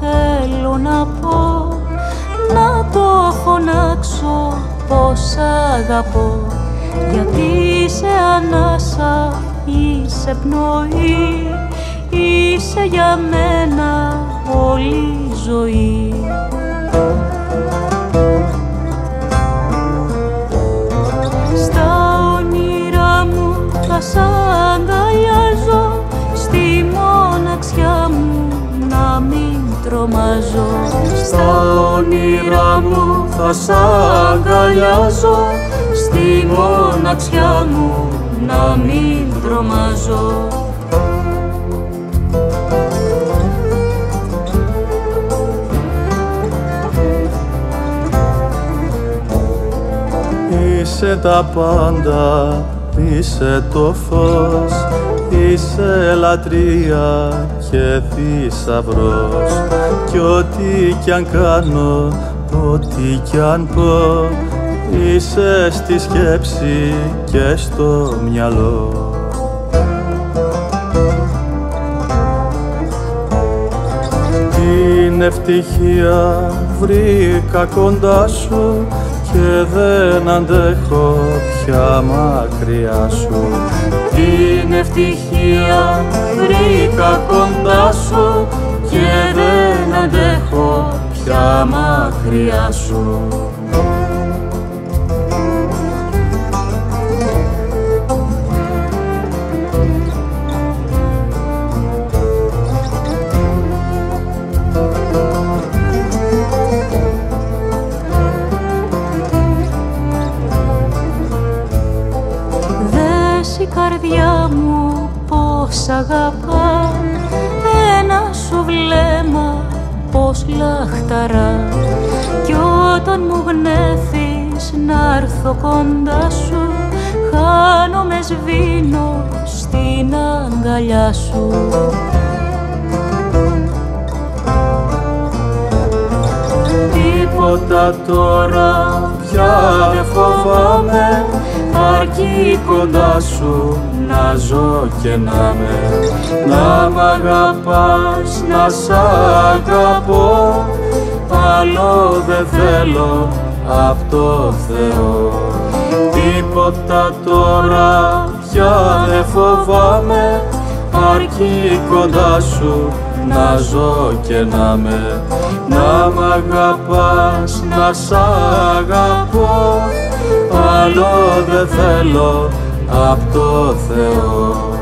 θέλω να πω να το φωνάξω πως αγαπώ. Γιατί είσαι ανάσα, είσαι πνοή είσαι για μένα όλη ζωή. Στα όνειρά μου θα σ' τρομάζω. Στα όνειρά μου θα σ' αγκαλιάζω. Στη μοναξιά μου να μην τρομάζω. Είσαι τα πάντα, είσαι το φως, είσαι λατρεία και θησαυρός. Κι ό,τι κι αν κάνω, ό,τι κι αν πω είσαι στη σκέψη και στο μυαλό. Την ευτυχία βρήκα κοντά σου και δεν αντέχω πια μακριά σου. Την ευτυχία βρήκα κοντά σου και δεν αντέχω πια μακριά σου καρδιά μου πως αγαπάς. Ένα σου βλέμμα πως λαχταράς. Κι όταν μου γνέθεις να έρθω κοντά σου χάνομαι σβήνω στην αγκαλιά σου δεν φοβάμαι αρκεί κοντά σου να ζω και να με. Να μ' αγαπάς, να σ' αγαπώ άλλο δεν θέλω απ' το Θεό. Τίποτα τώρα πια δεν φοβάμαι αρκεί κοντά σου να ζω και να με. Να μ' αγαπάς, να σ' αγαπώ. Άλλο δεν θέλω απ' το Θεό